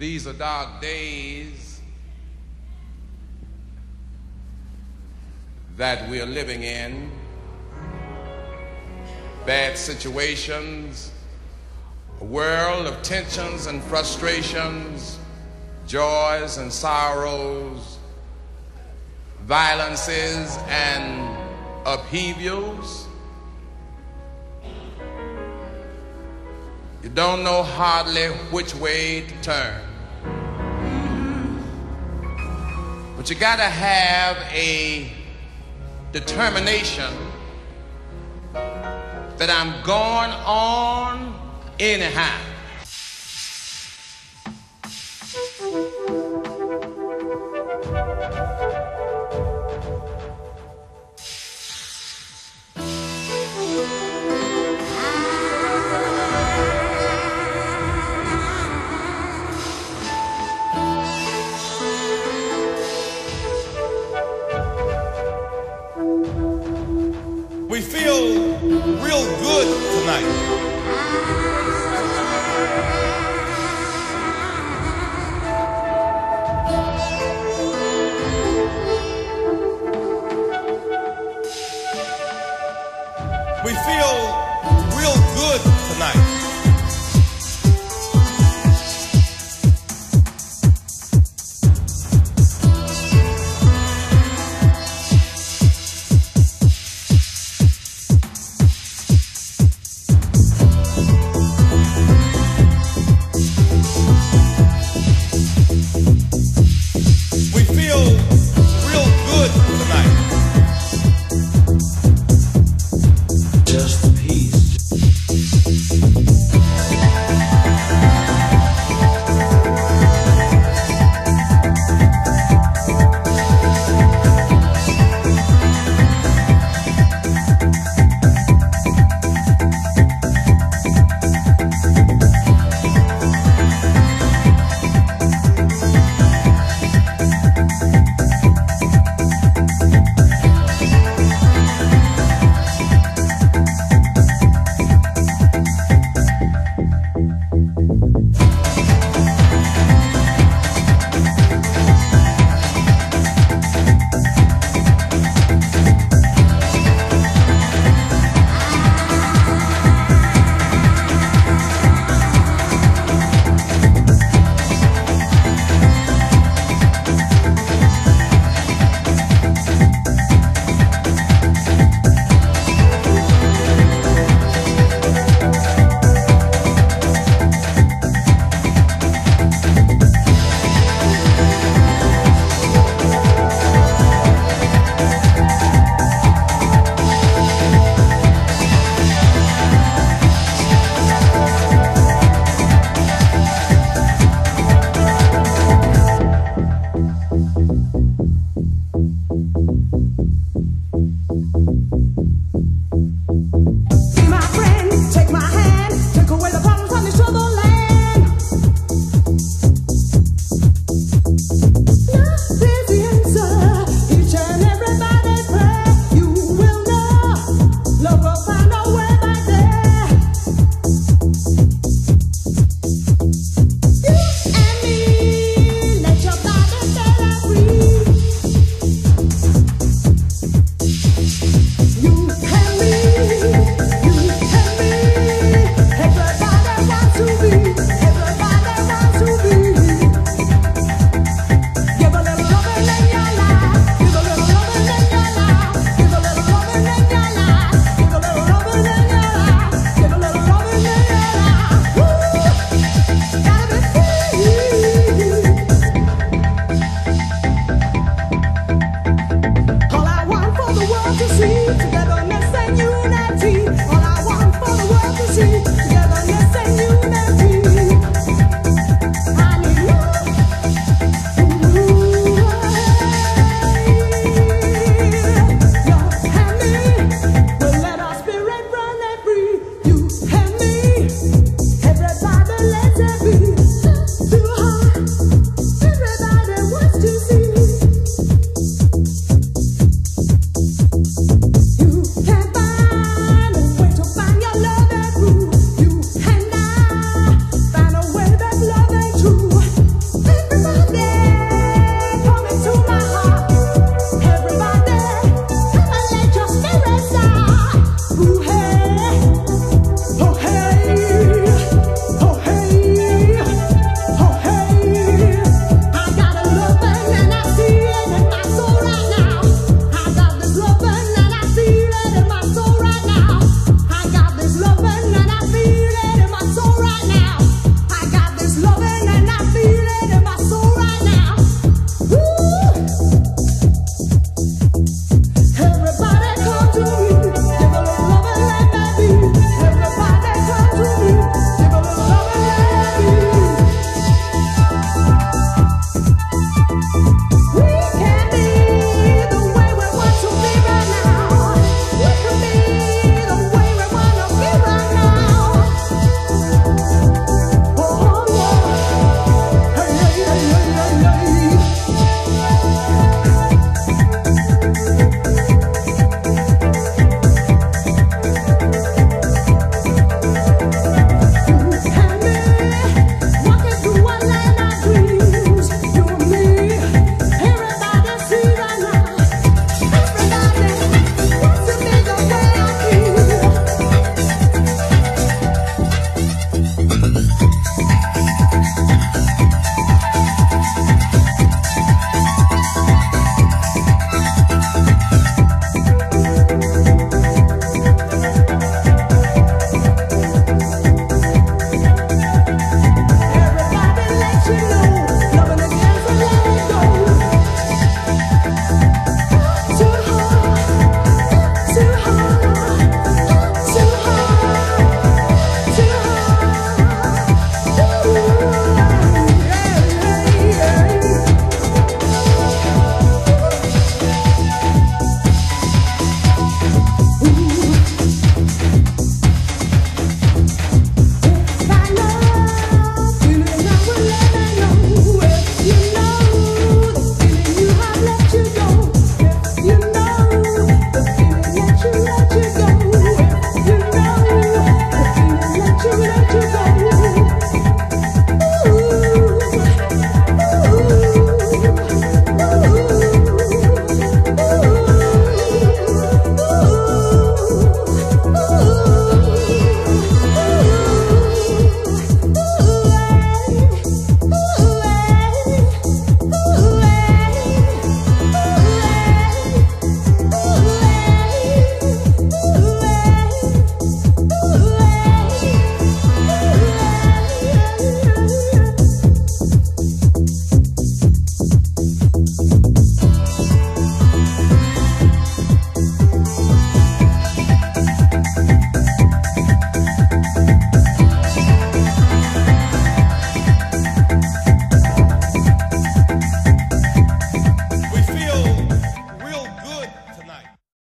These are dark days that we are living in. Bad situations, a world of tensions and frustrations, joys and sorrows, violences and upheavals. You don't know hardly which way to turn. But you got to have a determination that I'm going on anyhow. the.